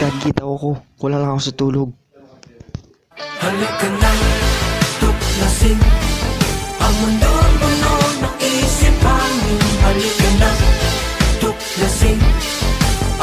Kakita ko. Kulang lang ako sa tulog. Halika na, tuklasin Ang mundo